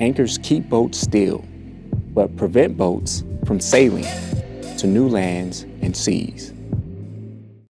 Anchors keep boats still, but prevent boats from sailing to new lands and seas.